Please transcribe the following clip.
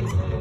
wait.